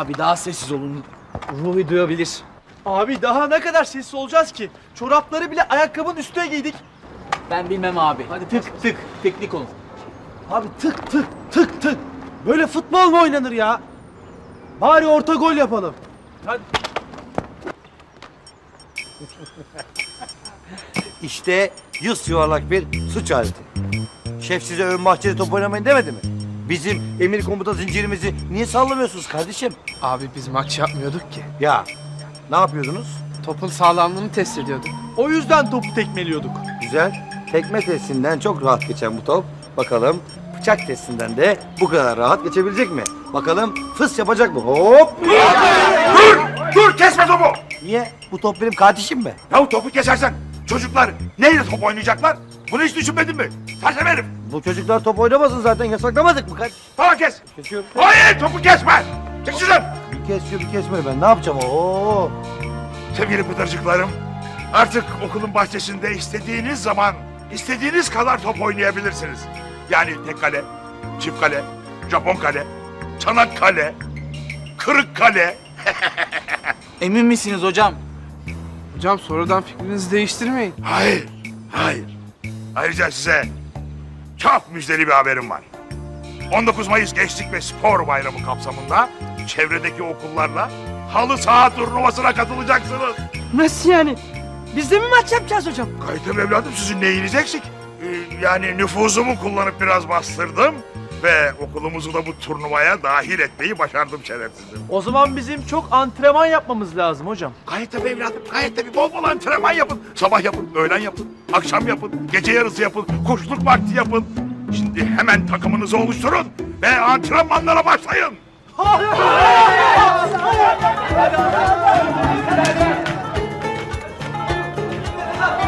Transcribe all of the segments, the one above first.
Abi daha sessiz olun. Ruhi duyabilir. Abi daha ne kadar sessiz olacağız ki? Çorapları bile ayakkabının üstüne giydik. Ben bilmem abi. Hadi tık tık teknik olun. Abi tık tık tık tık. Böyle futbol mu oynanır ya? Bari orta gol yapalım. Hadi. İşte yüz yuvarlak bir suç aleti. Şef size ön bahçede top oynamayın demedi mi? Bizim emir komuta zincirimizi niye sallamıyorsunuz kardeşim? Abi biz maç yapmıyorduk ki. Ya ne yapıyordunuz? Topun sağlamlığını test ediyorduk. O yüzden topu tekmeliyorduk. Güzel. Tekme testinden çok rahat geçen bu top. Bakalım bıçak testinden de bu kadar rahat geçebilecek mi? Bakalım fıs yapacak mı? Hop! Dur kesme topu. Niye? Bu top benim kardeşim mi? Ya topu kesersen çocuklar neyle top oynayacaklar? Bunu hiç düşünmedin mi? Sersem herif. Bu çocuklar top oynamasın zaten yasaklamadık mı? Kaç? Tamam kes. Kesiyorum. Hayır topu kesme. Çık şuradan. Bir kesiyor bir kesmiyor ben ne yapacağım? Oo! Sevgili pıtırcıklarım artık okulun bahçesinde istediğiniz zaman istediğiniz kadar top oynayabilirsiniz. Yani tek kale, çift kale, Japon kale, çanak kale, kırık kale. Emin misiniz hocam? Hocam sonradan fikrinizi değiştirmeyin. Hayır, hayır. Ayrıca size çok müjdeli bir haberim var. 19 Mayıs Gençlik ve Spor Bayramı kapsamında çevredeki okullarla halı saha turnuvasına katılacaksınız. Nasıl yani? Biz de mi maç yapacağız hocam? Kayıtım evladım sizin neyiniz eksik? Ee, yani nüfuzumu kullanıp biraz bastırdım ve okulumuzu da bu turnuvaya dahil etmeyi başardım şerefsizim. O zaman bizim çok antrenman yapmamız lazım hocam. Gayet tabii evladım, gayet tabii. Bol bol antrenman yapın. Sabah yapın, öğlen yapın, akşam yapın, gece yarısı yapın, kuşluk vakti yapın. Şimdi hemen takımınızı oluşturun ve antrenmanlara başlayın.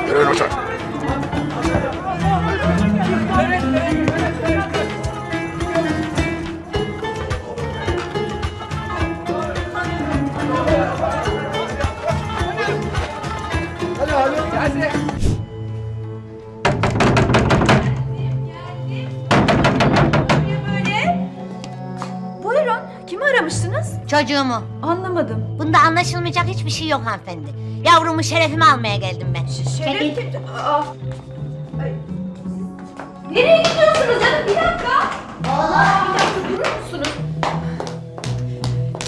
Yürüyün hocam. Böyle. Buyurun. Kimi aramıştınız? Çocuğumu. Anlamadım. Bunda anlaşılmayacak hiçbir şey yok hanımefendi. Yavrumu şerefimi almaya geldim ben. Şeref kim? Aa. Ay. Nereye gidiyorsunuz canım? Bir dakika. Allah. Bir dakika durur musunuz?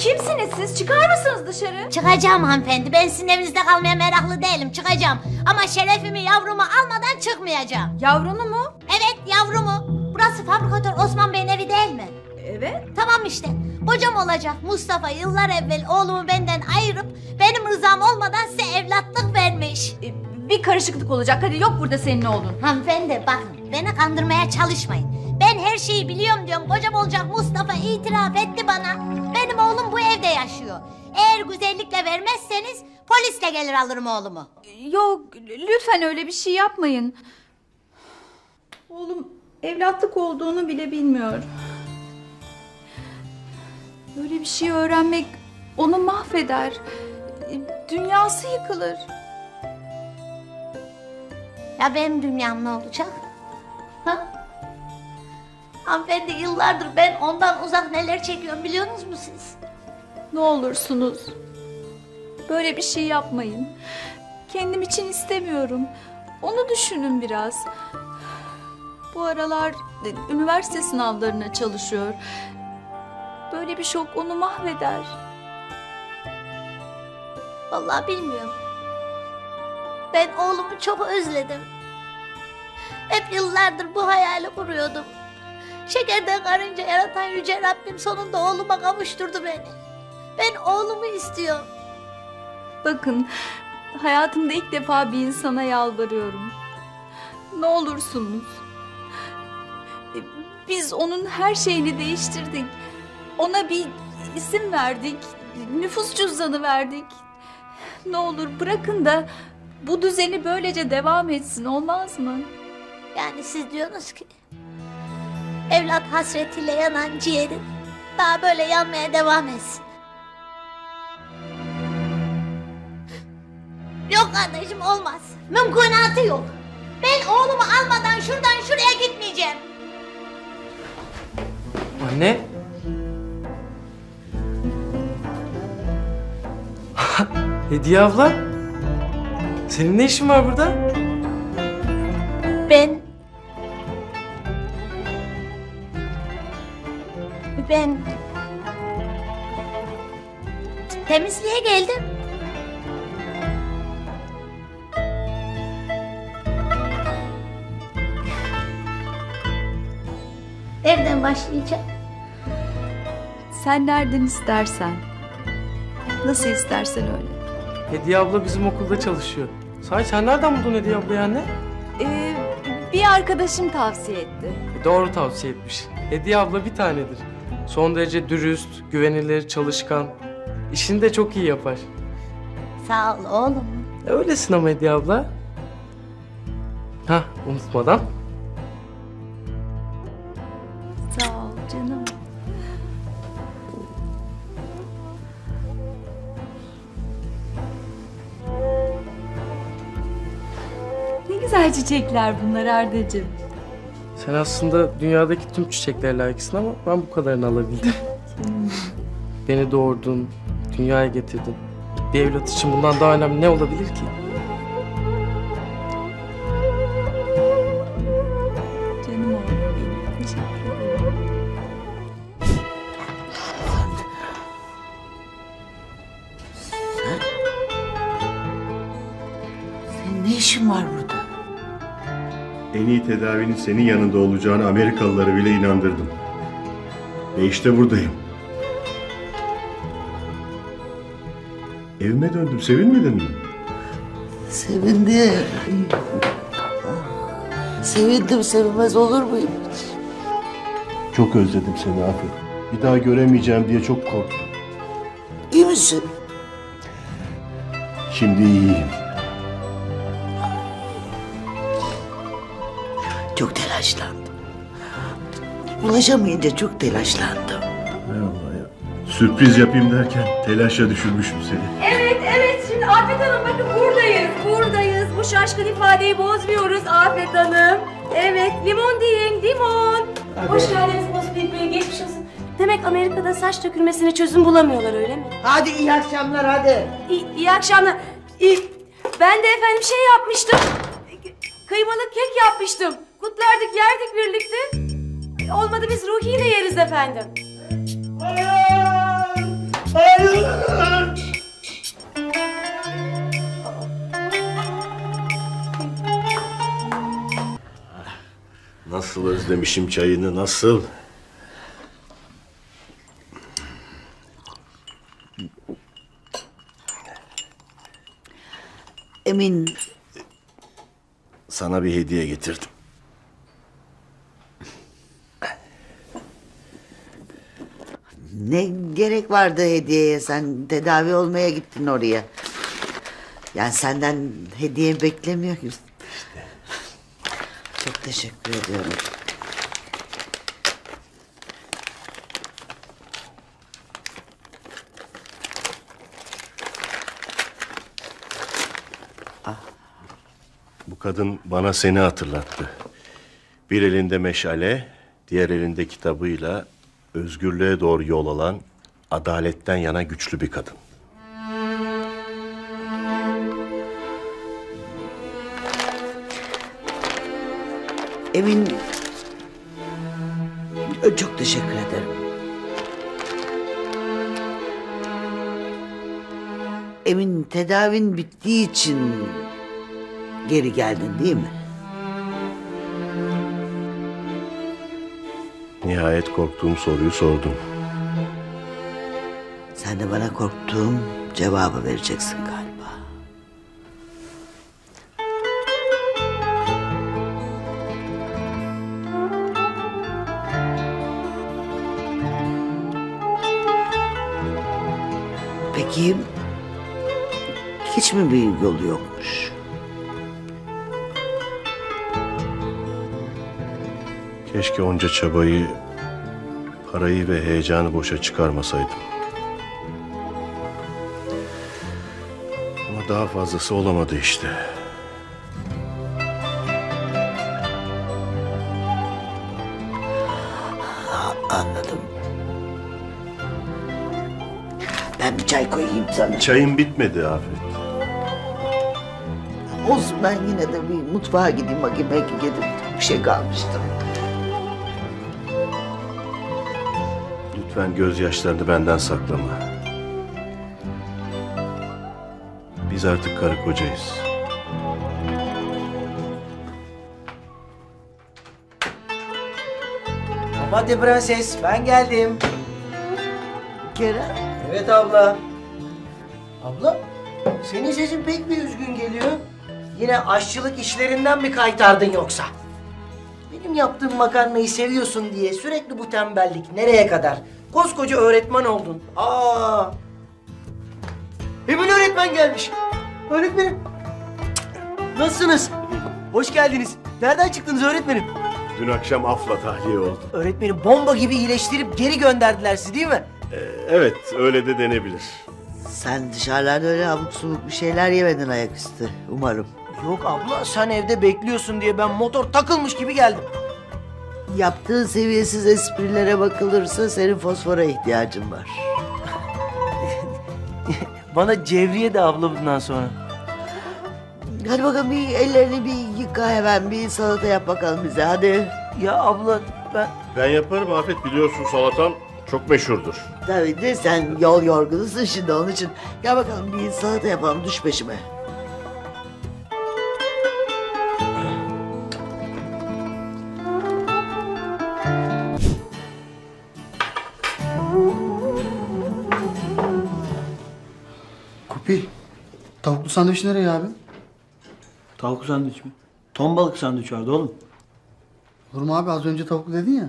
Kimsiniz siz? Çıkar mısınız dışarı? Çıkacağım hanımefendi. Ben sizin evinizde kalmaya meraklı değilim. Çıkacağım. Ama şerefimi yavrumu almadan çıkmayacağım. Yavrunu mu? Evet yavrumu. Burası fabrikatör Osman Bey'in evi değil mi? Evet. Tamam işte. Kocam olacak Mustafa yıllar evvel oğlumu benden ayırıp benim rızam olmadan size evlatlık vermiş. Ee, Bir karışıklık olacak. Hadi yok burada senin oğlun. Hanımefendi bakın beni kandırmaya çalışmayın. Ben her şeyi biliyorum diyorum. Kocam olacak Mustafa itiraf etti bana. Benim oğlum bu evde yaşıyor. Eğer güzellikle vermezseniz polisle gelir alırım oğlumu. Yok lütfen öyle bir şey yapmayın. Oğlum evlatlık olduğunu bile bilmiyor. Böyle bir şey öğrenmek onu mahveder. Dünyası yıkılır. Ya benim dünyam ne olacak? Ha? Hanımefendi yıllardır ben ondan uzak neler çekiyorum biliyorsunuz mu siz? Ne olursunuz. Böyle bir şey yapmayın. Kendim için istemiyorum. Onu düşünün biraz. Bu aralar üniversite sınavlarına çalışıyor. Böyle bir şok onu mahveder. Vallahi bilmiyorum. Ben oğlumu çok özledim. Hep yıllardır bu hayali kuruyordum. Şekerden karınca yaratan yüce Rabbim sonunda oğluma kavuşturdu beni. Ben oğlumu istiyorum. Bakın, hayatımda ilk defa bir insana yalvarıyorum. Ne olursunuz. E, Biz onun her şeyini değiştirdik. Ona bir isim verdik. Nüfus cüzdanı verdik. Ne olur bırakın da bu düzeni böylece devam etsin olmaz mı? Yani siz diyorsunuz ki evlat hasretiyle yanan ciğerin daha böyle yanmaya devam etsin. Yok kardeşim olmaz. Mümkünatı yok. Ben oğlumu almadan şuradan şuraya gitmeyeceğim. Anne. Hediye abla. Senin ne işin var burada? Ben... Ben... Temizliğe geldim. Nereden başlayacağım? Sen nereden istersen. Nasıl istersen öyle. Hediye abla bizim okulda çalışıyor. Sahi sen nereden buldun Hediye ablayı anne? Ee, bir arkadaşım tavsiye etti. E, Doğru tavsiye etmiş. Hediye abla bir tanedir. Son derece dürüst, güvenilir, çalışkan. İşini de çok iyi yapar. Sağ ol oğlum. E, Öylesin ama Hediye abla. Hah unutmadan. Sağ ol canım. Güzel çiçekler bunlar Ardacığım. Sen aslında dünyadaki tüm çiçeklere layıksın ama ben bu kadarını alabildim. Beni doğurdun, dünyaya getirdin. Bir evlat için bundan daha önemli ne olabilir ki? Canım oğlum benim. Teşekkür ederim. Senin ne işin var burada? En iyi tedavinin senin yanında olacağını Amerikalıları bile inandırdım. Ve işte buradayım. Evime döndüm, sevinmedin mi? Sevindim. Sevindim sevinmez olur muyum hiç? Çok özledim seni Afet. Bir daha göremeyeceğim diye çok korktum. İyi misin? Şimdi iyiyim. Telaşlandım. Ulaşamayınca çok telaşlandım. Hay Allah ya. Sürpriz yapayım derken telaşa düşürmüşüm seni. Evet, evet. Şimdi Afet Hanım bakın buradayız. Buradayız. Bu şaşkın ifadeyi bozmuyoruz Afet Hanım. Evet, limon deyin, limon. Hoş geldiniz Bozkurt Bey, geçmiş olsun. Demek Amerika'da saç dökülmesine çözüm bulamıyorlar öyle mi? Hadi iyi akşamlar hadi. İyi, iyi akşamlar. İyi, ben de efendim şey yapmıştım. Kıymalı kek yapmıştım. Kutlardık, yerdik birlikte. Olmadı biz Ruhi ile yeriz efendim. Nasıl özlemişim çayını, nasıl? Emin Sana bir hediye getirdim. Ne gerek vardı hediyeye sen tedavi olmaya gittin oraya. Yani senden hediye beklemiyor musun? Çok teşekkür ediyorum. Bu kadın bana seni hatırlattı. Bir elinde meşale, diğer elinde kitabıyla özgürlüğe doğru yol alan, adaletten yana güçlü bir kadın. Emin çok teşekkür ederim. Emin tedavin bittiği için geri geldin değil mi? Nihayet korktuğum soruyu sordum. Sen de bana korktuğum cevabı vereceksin galiba. Peki hiç mi bir yolu yokmuş? Keşke onca çabayı, parayı ve heyecanı boşa çıkarmasaydım. Ama daha fazlası olamadı işte. Anladım. Ben bir çay koyayım sana. Çayım bitmedi Afet. Olsun ben yine de bir mutfağa gideyim bakayım belki gidip bir şey kalmıştır. Lütfen gözyaşlarını benden saklama. Biz artık karı kocayız. Hadi prenses ben geldim. Kerem Evet abla. Abla senin sesin pek bir üzgün geliyor. Yine aşçılık işlerinden mi kaytardın yoksa? Benim yaptığım makarnayı seviyorsun diye sürekli bu tembellik nereye kadar? Koskoca öğretmen oldun. Aa! Emin öğretmen gelmiş. Öğretmenim. Nasılsınız? Hoş geldiniz. Nereden çıktınız öğretmenim? Dün akşam afla tahliye oldum. Öğretmenim bomba gibi iyileştirip geri gönderdiler sizi değil mi? Evet, öyle de denebilir. sen dışarılarda öyle abuk subuk bir şeyler yemedin ayaküstü umarım. Yok abla sen evde bekliyorsun diye ben motor takılmış gibi geldim. Yaptığın seviyesiz esprilere bakılırsa senin fosfora ihtiyacın var. Bana Cevriye de abla bundan sonra. Hadi bakalım bir ellerini bir yıka hemen bir salata yap bakalım bize hadi. Ya abla ben... Ben yaparım Afet, biliyorsun salatam çok meşhurdur. Tabii de sen yol yorgunusun şimdi onun için. Gel bakalım bir salata yapalım düş peşime. Sandviç nereye abi? Tavuk sandviç mi? Ton balık sandviç vardı oğlum. Olur mu abi az önce tavuklu dedin ya.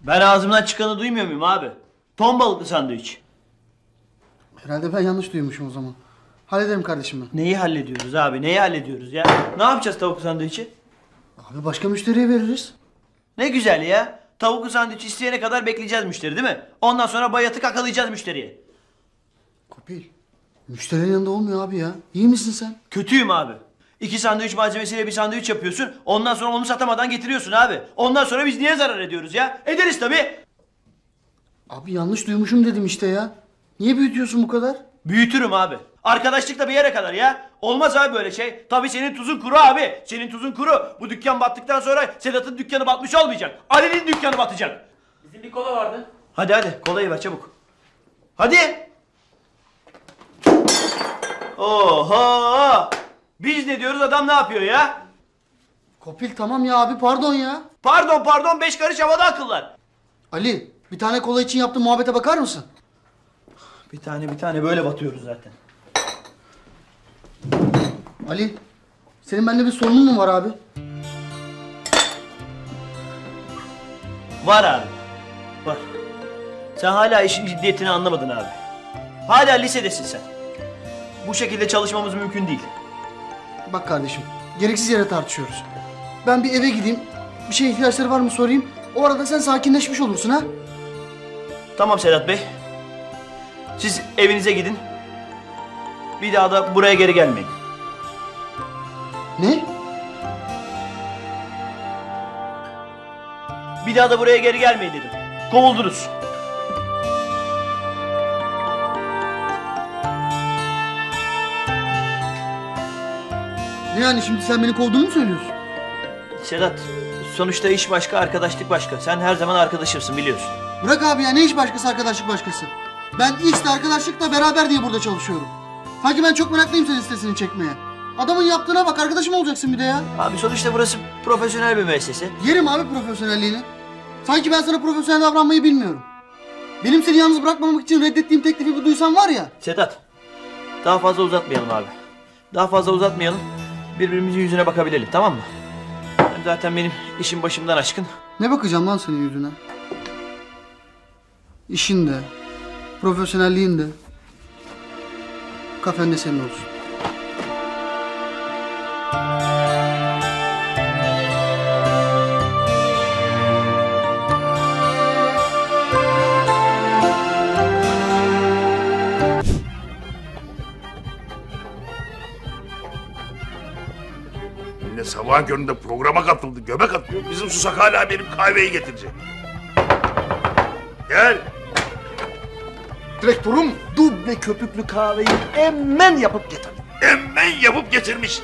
Ben ağzımdan çıkanı duymuyor muyum abi? Ton balıklı sandviç. Herhalde ben yanlış duymuşum o zaman. Hallederim kardeşim ben. Neyi hallediyoruz abi? Neyi hallediyoruz ya? Ne yapacağız tavuklu sandviçi? Abi başka müşteriye veririz. Ne güzel ya. Tavuklu sandviç isteyene kadar bekleyeceğiz müşteri değil mi? Ondan sonra bayatı kakalayacağız müşteriye. Kopil. Müşterinin yanında olmuyor abi ya. İyi misin sen? Kötüyüm abi. İki sandviç malzemesiyle bir sandviç yapıyorsun. Ondan sonra onu satamadan getiriyorsun abi. Ondan sonra biz niye zarar ediyoruz ya? Ederiz tabii. Abi yanlış duymuşum dedim işte ya. Niye büyütüyorsun bu kadar? Büyütürüm abi. Arkadaşlık da bir yere kadar ya. Olmaz abi böyle şey. Tabii senin tuzun kuru abi. Senin tuzun kuru. Bu dükkan battıktan sonra Sedat'ın dükkanı batmış olmayacak. Ali'nin dükkanı batacak. Bizim bir kola vardı. Hadi hadi kolayı ver çabuk. Hadi. Oho. Biz ne diyoruz adam ne yapıyor ya? Kopil tamam ya abi pardon ya. Pardon pardon beş karış havada akıllar. Ali bir tane kola için yaptığın muhabbete bakar mısın? Bir tane bir tane böyle batıyoruz zaten. Ali senin bende bir sorunun mu var abi? Var abi. Var. Sen hala işin ciddiyetini anlamadın abi. Hala lisedesin sen. Bu şekilde çalışmamız mümkün değil. Bak kardeşim gereksiz yere tartışıyoruz. Ben bir eve gideyim. Bir şeye ihtiyaçları var mı sorayım. O arada sen sakinleşmiş olursun ha. Tamam Sedat Bey. Siz evinize gidin. Bir daha da buraya geri gelmeyin. Ne? Bir daha da buraya geri gelmeyin dedim. Kovuldunuz. Ne yani şimdi sen beni kovduğunu mu söylüyorsun? Sedat, sonuçta iş başka, arkadaşlık başka. Sen her zaman arkadaşımsın biliyorsun. Bırak abi ya ne iş başkası arkadaşlık başkası. Ben işte arkadaşlıkla beraber diye burada çalışıyorum. Sanki ben çok meraklıyım senin sitesini çekmeye. Adamın yaptığına bak arkadaşım olacaksın bir de ya. Abi sonuçta burası profesyonel bir müessese. Yerim abi profesyonelliğini. Sanki ben sana profesyonel davranmayı bilmiyorum. Benim seni yalnız bırakmamak için reddettiğim teklifi bir duysan var ya. Sedat, daha fazla uzatmayalım abi. Daha fazla uzatmayalım. Birbirimizin yüzüne bakabilelim tamam mı? Hem Zaten benim işim başımdan aşkın. Ne bakacağım lan senin yüzüne? İşin de, profesyonelliğin de. Kafen de senin olsun. Sabah köründe programa katıldı. Göbek atıyor. Bizim susak hala benim kahveyi getirecek. Gel. Direktörüm duble köpüklü kahveyi hemen yapıp getir. Hemen yapıp getirmiş.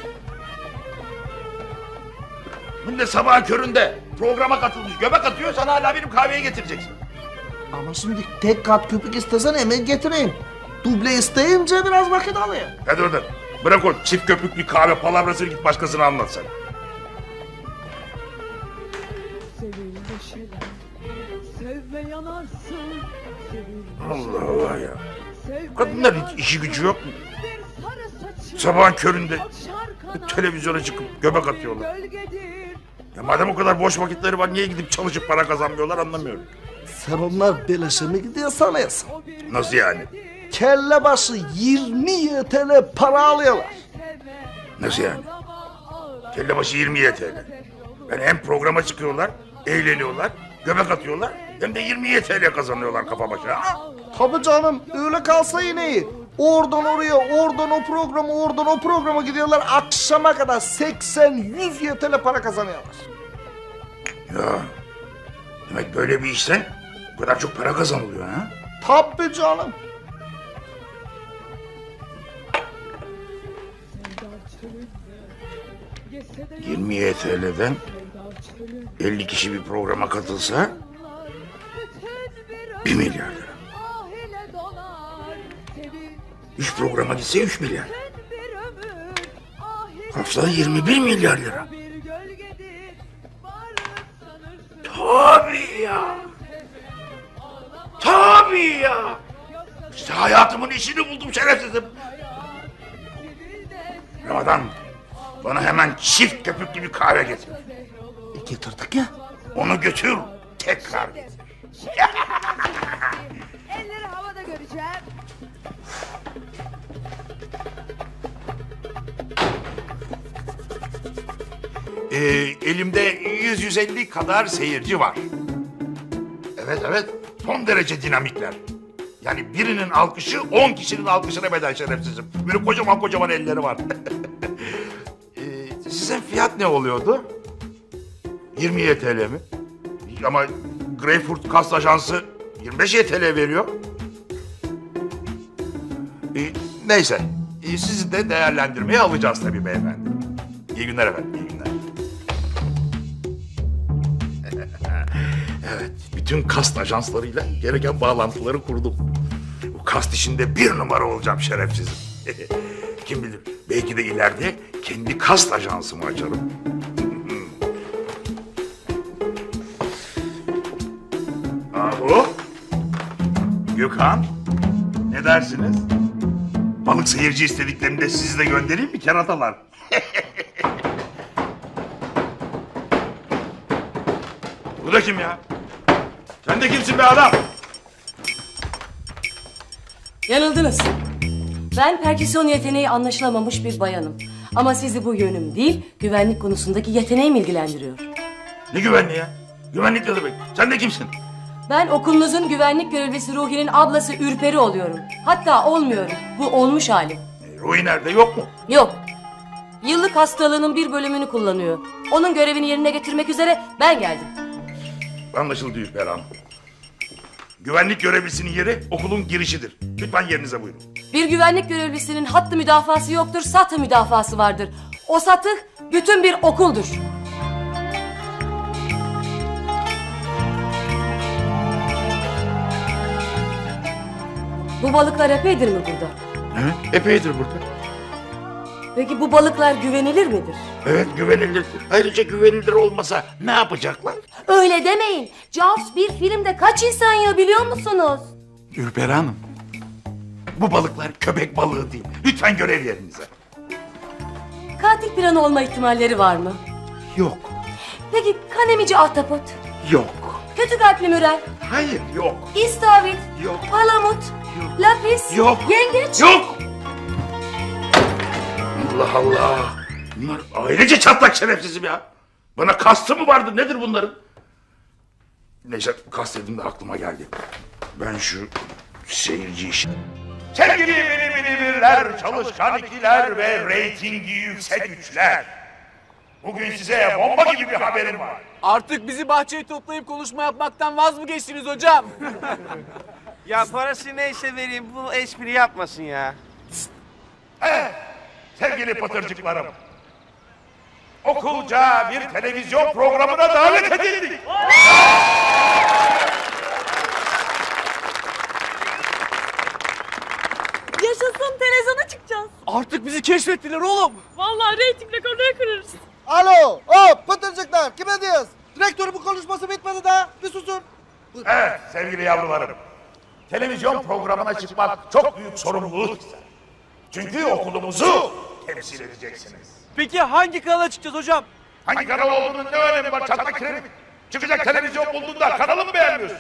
Millet sabah köründe programa katılmış göbek atıyor sana hala benim kahveyi getireceksin. Ama şimdi tek kat köpük istesen hemen getireyim. Duble isteyince biraz vakit alıyor. Hadi oradan. Bırak o çift köpüklü kahve palavrasını git başkasına anlat sen. Allah Allah ya. Kadınların hiç işi gücü yok mu? Sabahın köründe televizyona çıkıp göbek atıyorlar. Ya madem o kadar boş vakitleri var niye gidip çalışıp para kazanmıyorlar anlamıyorum. Sen onlar beleşe mi gidiyor sanıyorsun? Nasıl yani? Kelle başı 20 YTL para alıyorlar. Nasıl yani? Kelle başı 20 TL. Yani hem programa çıkıyorlar, eğleniyorlar, göbek atıyorlar hem de 20 TL kazanıyorlar kafa başına. Tabii canım öyle kalsa yine iyi. Oradan oraya, oradan o programa, oradan o programa gidiyorlar. Akşama kadar 80-100 YTL para kazanıyorlar. Ya demek böyle bir işten bu kadar çok para kazanılıyor ha? Tabii canım. ...20 YTL'den 50 kişi bir programa katılsa... ...1 milyar lira. Üç programa gitse 3 milyar. Haftada 21 milyar lira. Tabii ya. Tabii ya. İşte hayatımın işini buldum şerefsizim. Ramazan bana hemen çift köpüklü bir kahve getir. Getirdik ya. Onu götür tekrar. Elleri havada göreceğim. Ee, elimde 100-150 kadar seyirci var. Evet evet son derece dinamikler. Yani birinin alkışı 10 kişinin alkışına bedel şerefsizim. Böyle kocaman kocaman elleri var. ee, sizin fiyat ne oluyordu? 20 YTL mi? Ama Greyfurt Kast Ajansı 25 YTL veriyor. Ee, neyse. Ee, sizi de değerlendirmeye alacağız tabii beyefendi. İyi günler efendim, iyi günler. evet, bütün kast ajanslarıyla gereken bağlantıları kurdum. Bu kast işinde bir numara olacağım şerefsizim. Kim bilir, belki de ileride kendi kast ajansımı açarım. Gökhan, ne dersiniz? Balık seyirci istediklerinde sizi de göndereyim mi keratalar? Bu da kim ya? Sen de kimsin be adam? Yanıldınız. Ben perküsyon yeteneği anlaşılamamış bir bayanım. Ama sizi bu yönüm değil, güvenlik konusundaki yeteneğim ilgilendiriyor. Ne güvenliği ya? Güvenlik ne demek? Sen de kimsin? Ben okulunuzun güvenlik görevlisi Ruhi'nin ablası Ürperi oluyorum. Hatta olmuyorum. Bu olmuş halim. Ruhi nerede yok mu? Yok. Yıllık hastalığının bir bölümünü kullanıyor. Onun görevini yerine getirmek üzere ben geldim. Anlaşıldı Hanım. Güvenlik görevlisinin yeri okulun girişidir. Lütfen yerinize buyurun. Bir güvenlik görevlisinin hattı müdafası yoktur, satı müdafası vardır. O satı bütün bir okuldur. Bu balıklar epeydir mi burada? Evet, epeydir burada. Peki bu balıklar güvenilir midir? Evet güvenilir. Ayrıca güvenilir olmasa ne yapacaklar? Öyle demeyin. Jaws bir filmde kaç insan yiyor biliyor musunuz? Ürper Hanım. Bu balıklar köpek balığı değil. Lütfen görev yerinize. Katil planı olma ihtimalleri var mı? Yok. Peki kanemici ahtapot? Yok. Kötü kalpli mürel? Hayır yok. İstavrit? Yok. Palamut? Lapis? Yok. Yengeç? Yok. Allah Allah. Bunlar ailece çatlak şerefsizim ya. Bana kastı mı vardı nedir bunların? Neyse kast de aklıma geldi. Ben şu seyirci işi... Sevgili beni bilirler, çalışkan ikiler ve reytingi yüksek üçler. Bugün size bomba gibi bir haberim var. Artık bizi bahçeye toplayıp konuşma yapmaktan vaz mı geçtiniz hocam? Ya parası neyse vereyim bu espri yapmasın ya. He, Sevgili pıtırcıklarım. Okulca bir televizyon programına davet edildik. Yaşasın televizyona çıkacağız. Artık bizi keşfettiler oğlum. Vallahi reyting rekorları kırarız. Alo, hop pıtırcıklar kime diyoruz? Direktörün bu konuşması bitmedi daha. Bir susun. Evet sevgili yavrularım. Televizyon programına çıkmak çok büyük sorumluluk ister. Çünkü okulumuzu temsil edeceksiniz. Peki hangi kanala çıkacağız hocam? Hangi kanal olduğunun ne önemi var çatlak kiremit? Çıkacak televizyon buldun da kanalı mı beğenmiyorsun?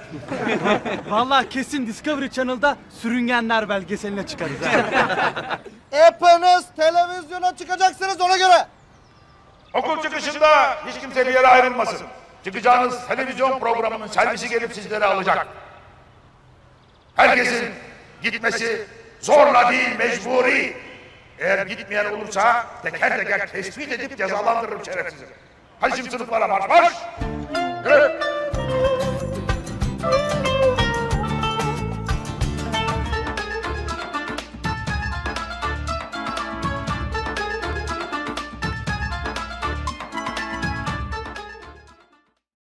Vallahi kesin Discovery Channel'da sürüngenler belgeseline çıkarız. Hepiniz televizyona çıkacaksınız ona göre. Okul çıkışında hiç kimse bir yere ayrılmasın. Çıkacağınız televizyon programının servisi gelip sizleri alacak. Herkesin gitmesi zorla değil mecburi. Eğer gitmeyen olursa teker teker tespit edip cezalandırırım şerefsizi. Hadi şimdi sınıflara marş marş. Yürü.